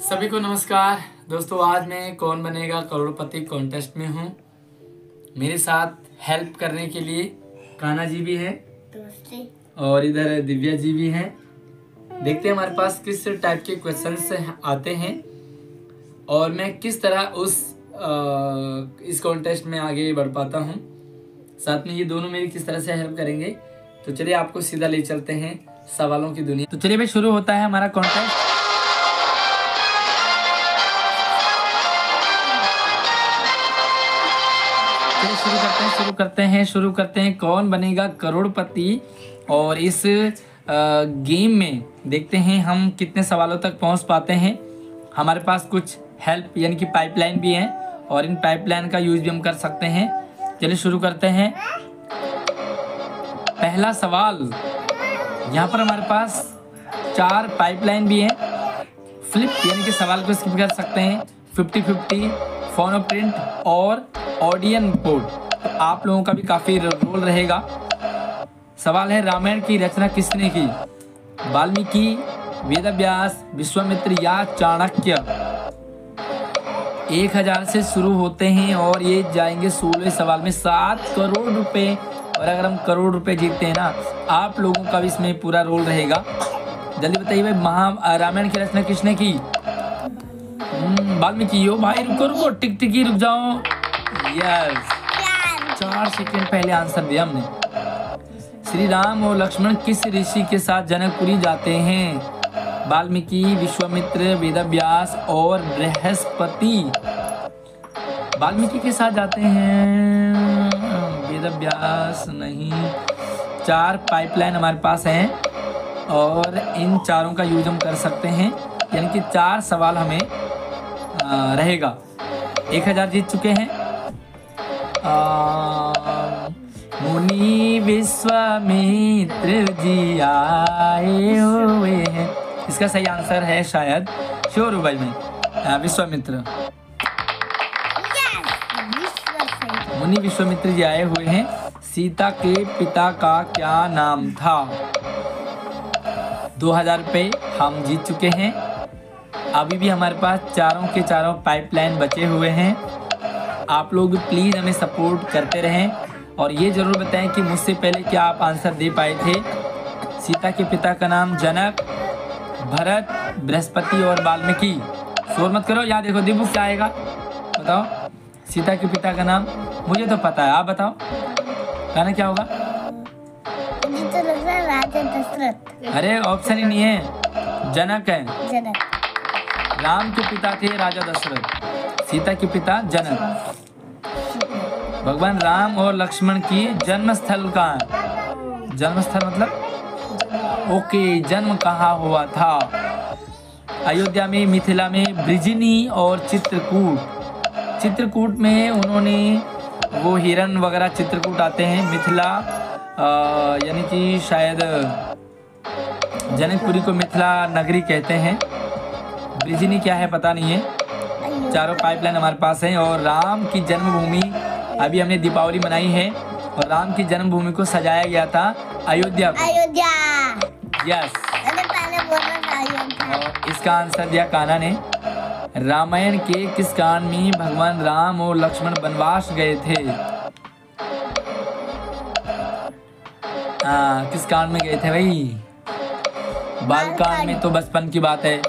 सभी को नमस्कार। दोस्तों आज मैं कौन बनेगा करोड़पति कॉन्टेस्ट में हूँ। मेरे साथ हेल्प करने के लिए काना जी भी है। और इधर दिव्या जी भी हैं। देखते हैं हमारे पास किस टाइप के क्वेश्चन आते हैं। और मैं किस तरह उस अ, इस कॉन्टेस्ट में आगे बढ़ पाता हूँ। साथ में ये दोनों मेरी किस तरह से हेल्प करेंगे। तो चलिए आपको सीधा ले चलते हैं सवालों की दुनिया। तो चलिए भाई शुरू होता है हमारा कॉन्टेस्ट करते हैं शुरू करते हैं, शुरू करते हैं। कौन बनेगा करोड़पति? और इस गेम में देखते हैं हम कितने सवालों तक पहुँच पाते हैं। हमारे पास कुछ हेल्प यानी कि पाइपलाइन भी है, और इन पाइपलाइन का यूज़ भी हम कर सकते हैं। चलिए शुरू करते हैं। पहला सवाल, यहाँ पर हमारे पास चार पाइपलाइन भी हैं। फ्लिप यानी कि सवाल को स्किप कर सकते हैं। फिफ्टी फिफ्टी फोनो प्रिंट और ऑडियन तो आप लोगों का भी काफ़ी रोल रहेगा। सवाल है रामायण की रचना किसने की? वाल्मीकि वेदव्यास विश्वामित्र या चाणक्य? एक हज़ार से शुरू होते हैं और ये जाएँगे सोलह सवाल में। सात करोड़ रुपए और अगर हम करोड़ रुपए जीतते हैं ना आप लोगों का भी इसमें पूरा रोल रहेगा। जल्दी बताइए भाई महा रामायण की रचना किसने की? हम्म, वाल्मीकि यो भाई रुको रुको टिक टिकी रुक जाओ। यस चार सेकंड पहले आंसर दिया हमने। श्री राम और लक्ष्मण किस ऋषि के साथ जनकपुरी जाते हैं? वाल्मीकि विश्वामित्र वेदव्यास और बृहस्पति। वाल्मीकि के साथ जाते हैं। वेदव्यास नहीं। चार पाइपलाइन हमारे पास हैं और इन चारों का यूज़ हम कर सकते हैं। यानी कि चार सवाल हमें रहेगा। एक हज़ार जीत चुके हैं। आ, मुनि विश्वामित्र जी आए हुए हैं। इसका सही आंसर है शायद श्योर भाई मैं विश्वामित्र। मुनि विश्वामित्र जी आए हुए हैं। सीता के पिता का क्या नाम था? दो हज़ार हम जीत चुके हैं। अभी भी हमारे पास चारों के चारों पाइपलाइन बचे हुए हैं। आप लोग प्लीज़ हमें सपोर्ट करते रहें। और ये ज़रूर बताएँ कि मुझसे पहले क्या आप आंसर दे पाए थे। सीता के पिता का नाम जनक भरत बृहस्पति और वाल्मीकि। शोर मत करो यहाँ देखो दिबू क्या आएगा? बताओ। सीता के पिता का नाम? मुझे तो पता है आप बताओ। कहना क्या होगा? तो है दशरथ। अरे ऑप्शन ही नहीं है। जनक है। जनक। राम के पिता थे राजा दशरथ। सीता के पिता जनक। भगवान राम और लक्ष्मण की जन्म स्थल है जन्म स्थल मतलब? ओके, जन्म कहाँ हुआ था? अयोध्या में, मिथिला में, ब्रिजिनी और चित्रकूट। चित्रकूट में उन्होंने वो हिरन वगैरह चित्रकूट आते हैं, मिथिला यानी कि शायद जनकपुरी को मिथिला नगरी कहते हैं। ब्रिजिनी क्या है पता नहीं है। चारों पाइपलाइन हमारे पास हैं और राम की जन्मभूमि अभी हमने दीपावली मनाई है और राम की जन्मभूमि को सजाया गया था अयोध्या को अयोध्या। यस और इसका आंसर दिया कान्हा ने। रामायण के किस कांड में भगवान राम और लक्ष्मण वनवास गए थे? हाँ किस कांड में गए थे भाई? बाल कांड में तो बचपन की बात है।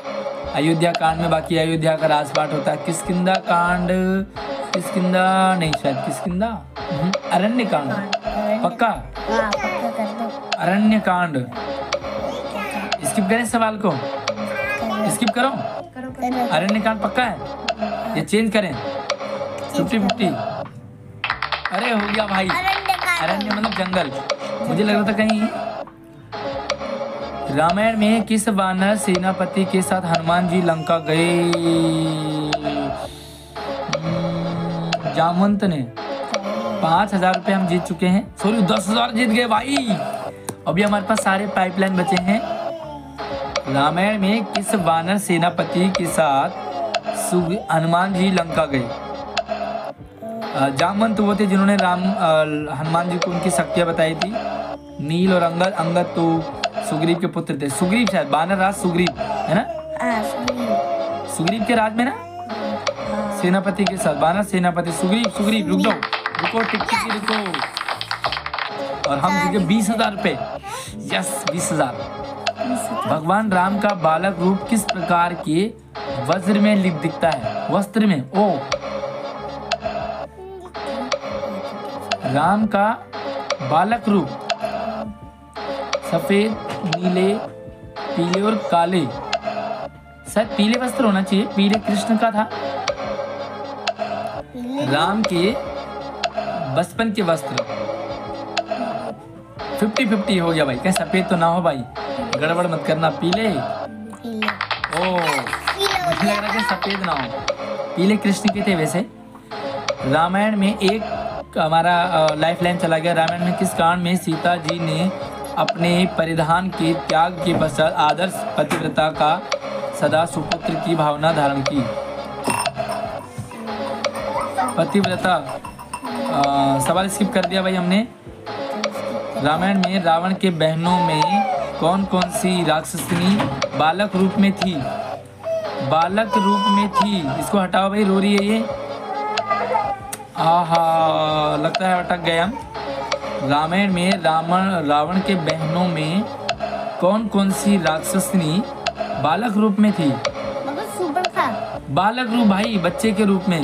अयोध्या कांड में बाकी अयोध्या का राजपाट होता है। किसकिंदा कांड किसकिंदा नहीं शायद किसकिंदा हम्म, अरण्य कांड पक्का अरण्य कांड स्किप करें सवाल को स्किप करो अरण्य कांड पक्का है ये चेंज करें फिफ्टी फिफ्टी अरे हो गया भाई अरण्य मतलब जंगल मुझे लग रहा था कहीं रामायण में किस वानर सेनापति के साथ हनुमान जी लंका गए जामवंत ने पाँच हज़ार रुपये हम जीत चुके हैं। सॉरी दस हज़ार जीत गए भाई। अभी हमारे पास सारे पाइपलाइन बचे हैं। रामायण में किस वानर सेनापति के साथ हनुमान जी लंका गए? जामवंत वो थे जिन्होंने राम हनुमान जी को उनकी शक्तियाँ बताई थी। नील और अंगद अंगद तो सुग्रीव के पुत्र थे। सुग्रीव शायद बानर राज सुग्रीव है ना? हाँ सुग्रीव के राज में ना? सेनापति के साथ बानर सेनापति सुग्रीव सुग्रीव रुक जाओ। रुको टिक टिक रुको। और हम जीते बीस हज़ार रुपए। यस बीस हज़ार। भगवान राम का बालक रूप किस प्रकार के वज्र में लिख दिखता है? वस्त्र में ओ। राम का बालक रूप सफ़ेद नीले पीले और काले। शायद पीले वस्त्र होना चाहिए पीले कृष्ण का था। राम के बचपन के वस्त्र। फिफ्टी फिफ्टी हो गया भाई। क्या सफ़ेद तो ना हो भाई। गड़बड़ मत करना। पीले? पीले। ओ मुझे लग रहा है सफ़ेद ना हो। पीले कृष्ण के थे वैसे। रामायण में एक हमारा लाइफ लाइन चला गया। रामायण में किस कारण में सीता जी ने अपने परिधान के त्याग के पश्चात आदर्श पतिव्रता का सदा सुपुत्र की भावना धारण की? पतिव्रता सवाल स्किप कर दिया भाई हमने। रामायण में रावण के बहनों में कौन कौन सी राक्षसनी बालक रूप में थी? बालक रूप में थी। इसको हटाओ भाई रो रही है ये। आहा लगता है अटक गए हम। रामायण में रावण रावण के बहनों में कौन कौन सी राक्षसनी बालक रूप में थी। बालक रूप भाई बच्चे के रूप में।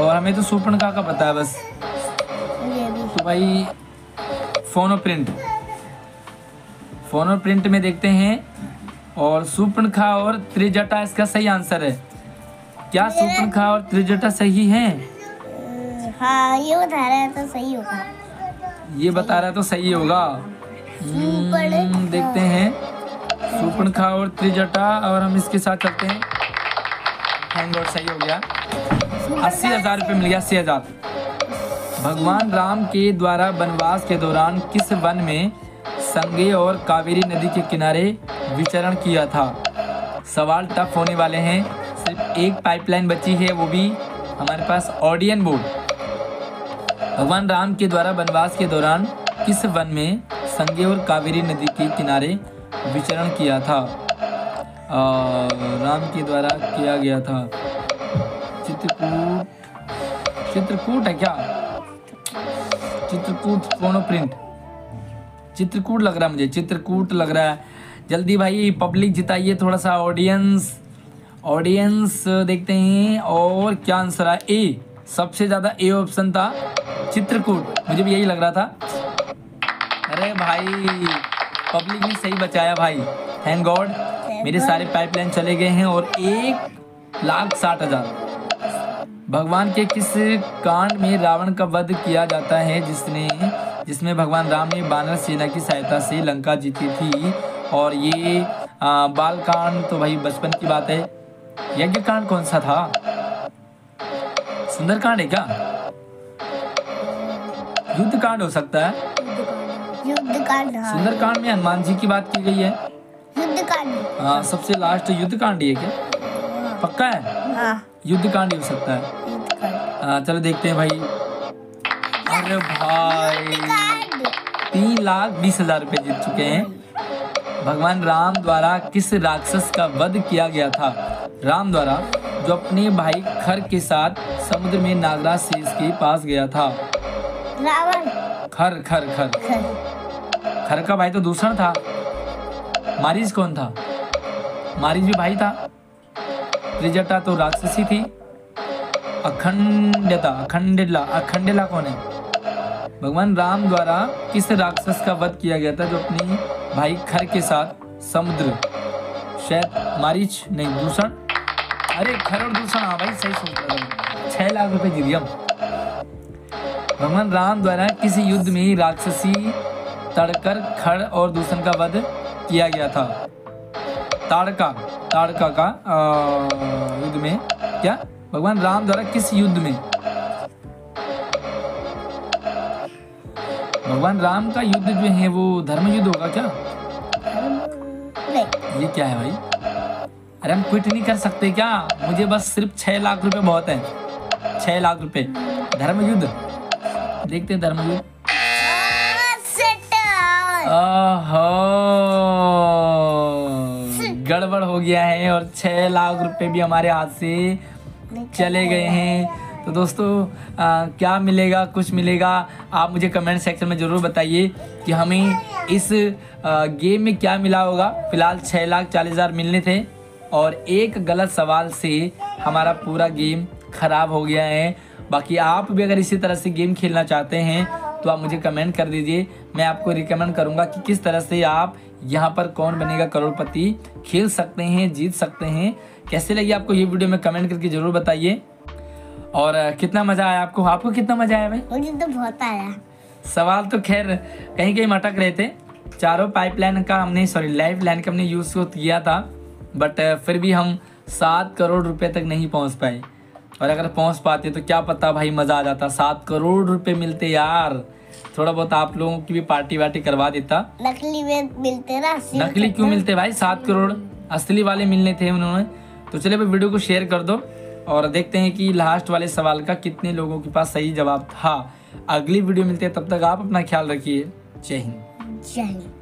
और हमें तो सुपर्णखा का का पता है बस। तो भाई फोनो प्रिंट फोनो प्रिंट में देखते हैं और सुपर्णखा और त्रिजटा इसका सही आंसर है। क्या सुपर्णखा और त्रिजटा सही है? हाँ ये बता रहा है तो सही होगा। ये बता रहा है तो सही होगा। हम्म, देखते हैं। सुपर्णखा और त्रिजटा और हम इसके साथ चलते हैं। थैंक गॉड सही हो गया। अस्सी हज़ार रुपये मिल गया अस्सी हज़ार। भगवान राम के द्वारा वनवास के दौरान किस वन में संगे और कावेरी नदी के किनारे विचरण किया था? सवाल टफ होने वाले हैं। सिर्फ़ एक पाइपलाइन बची है वो भी हमारे पास ऑडियन बोर्ड भगवान राम के द्वारा वनवास के दौरान किस वन में संगे और कावेरी नदी के किनारे विचरण किया था? आ, राम के द्वारा किया गया था। चित्रकूट है क्या? चित्रकूट फोनो प्रिंट। चित्रकूट लग रहा है मुझे चित्रकूट लग रहा है। जल्दी भाई पब्लिक जिताइए थोड़ा सा ऑडियंस ऑडियंस देखते हैं और क्या आंसर है ए सबसे ज़्यादा ए ऑप्शन था चित्रकूट। मुझे भी यही लग रहा था। अरे भाई पब्लिक ने सही बचाया भाई। थैंक गॉड मेरे सारे पाइपलाइन चले गए हैं और एक लाख साठ हज़ार। भगवान के किस कांड में रावण का वध किया जाता है? जिसने जिसमें भगवान राम ने बानर सेना की सहायता से लंका जीती थी। और ये आ, बाल कांड तो भाई बचपन की बात है। यज्ञ कांड कौन सा था? सुंदर कांड है क्या? युद्ध कांड हो सकता है। युद्ध कांड हाँ। सुंदर कांड में हनुमान जी की बात की गई है। युद्ध कांड। हाँ सबसे लास्ट युद्ध कांड ही है क्या? पक्का है? हाँ। युद्ध कांड हो सकता है। चलो देखते हैं भाई। अरे भाई। तीन लाख बीस हज़ार रुपए जीत चुके हैं। भगवान राम द्वारा किस राक्षस का वध किया गया था? राम द्वारा जो अपने भाई खर के साथ समुद्र में नागराज शेष के पास गया था। रावण। खर खर खर। खर। खर का भाई तो दूसरा था। मारिज कौन था? मारिज भी भाई था। त्रिजटा तो राक्षसी थी। अखंडता, अखंडिला अखंडिला कौन है? भगवान राम द्वारा किस राक्षस का वध किया गया था जो अपनी भाई खर के साथ समुद्र शायद मारिच, नहीं, दूषण। अरे, खर और दूषण हाँ भाई, सही सोच छह लाख रुपए जीत भगवान राम द्वारा किसी युद्ध में राक्षसी तड़कर खड़ और दूषण का वध किया गया था? ताड़का ताड़का का युद्ध में क्या? भगवान राम द्वारा किस युद्ध में? भगवान राम का युद्ध जो है वो धर्म युद्ध होगा क्या? ये क्या है भाई? अरे हम क्विट नहीं कर सकते क्या? मुझे बस सिर्फ़ छह लाख रुपए बहुत है। छह लाख रुपए। धर्म युद्ध देखते हैं धर्म युद्ध गड़बड़ हो गया है और छह लाख रुपए भी हमारे हाथ से चले गए हैं। तो दोस्तों आ, क्या मिलेगा कुछ मिलेगा आप मुझे कमेंट सेक्शन में ज़रूर बताइए कि हमें इस आ, गेम में क्या मिला होगा। फ़िलहाल छः लाख चालीस हज़ार मिलने थे और एक गलत सवाल से हमारा पूरा गेम खराब हो गया है। बाकी आप भी अगर इसी तरह से गेम खेलना चाहते हैं तो आप मुझे कमेंट कर दीजिए। मैं आपको रिकमेंड करूँगा कि किस तरह से आप यहाँ पर कौन बनेगा करोड़पति खेल सकते हैं जीत सकते हैं। कैसे लगी आपको ये वीडियो में कमेंट करके ज़रूर बताइए। और कितना मज़ा आया आपको? आपको कितना मज़ा आया भाई? मुझे तो बहुत आया। सवाल तो खैर कहीं कहीं मटक रहे थे। चारों पाइपलाइन का हमने सॉरी लाइफ लाइन का हमने यूज़ किया था। बट फिर भी हम सात करोड़ रुपए तक नहीं पहुँच पाए। और अगर पहुँच पाते तो क्या पता भाई मज़ा आ जाता। सात करोड़ रुपए मिलते यार। थोड़ा बहुत आप लोगों की भी पार्टी वार्टी करवा देता। नकली में मिलते ना नकली क्यों मिलते भाई? सात करोड़ असली वाले मिलने थे उन्होंने। तो चलिए भाई वीडियो को शेयर कर दो और देखते हैं कि लास्ट वाले सवाल का कितने लोगों के पास सही जवाब था। अगली वीडियो मिलते हैं तब तक आप अपना ख्याल रखिए। जय हिंद। जय हिंद।